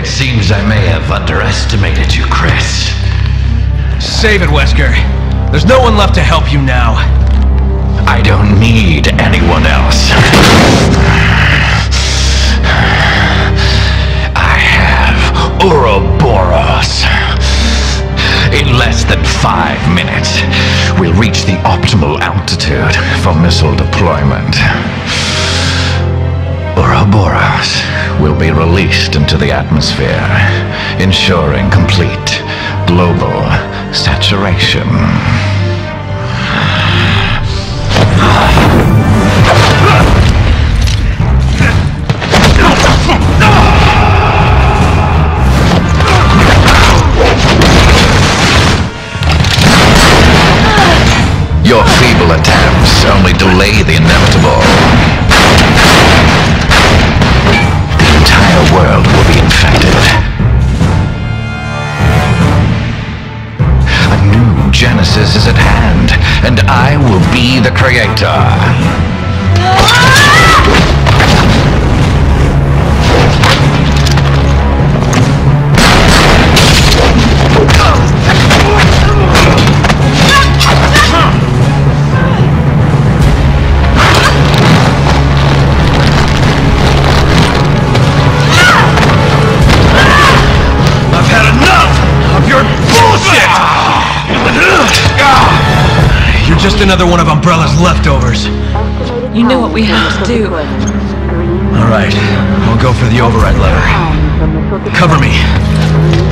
It seems I may have underestimated you, Chris. Save it, Wesker. There's no one left to help you now. I don't need anyone else. I have Ouroboros. In less than five minutes, we'll reach the optimal altitude for missile deployment. Ouroboros will be released into the atmosphere, ensuring complete global saturation. Your feeble attempts only delay the and I will be the creator. just another one of Umbrella's leftovers. You know what we have to do. Alright, I'll go for the override lever. Cover me.